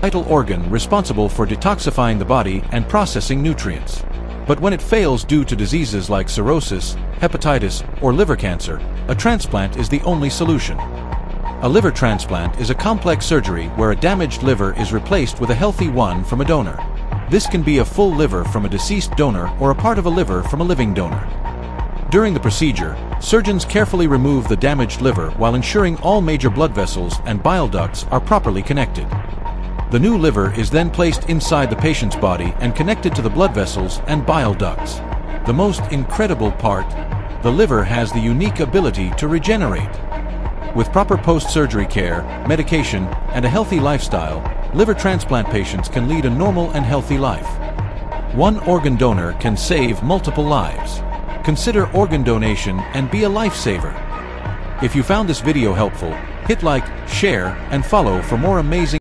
vital organ responsible for detoxifying the body and processing nutrients. But when it fails due to diseases like cirrhosis, hepatitis, or liver cancer, a transplant is the only solution. A liver transplant is a complex surgery where a damaged liver is replaced with a healthy one from a donor. This can be a full liver from a deceased donor or a part of a liver from a living donor. During the procedure, surgeons carefully remove the damaged liver while ensuring all major blood vessels and bile ducts are properly connected. The new liver is then placed inside the patient's body and connected to the blood vessels and bile ducts. The most incredible part, the liver has the unique ability to regenerate. With proper post-surgery care, medication, and a healthy lifestyle, liver transplant patients can lead a normal and healthy life. One organ donor can save multiple lives. Consider organ donation and be a lifesaver. If you found this video helpful, hit like, share, and follow for more amazing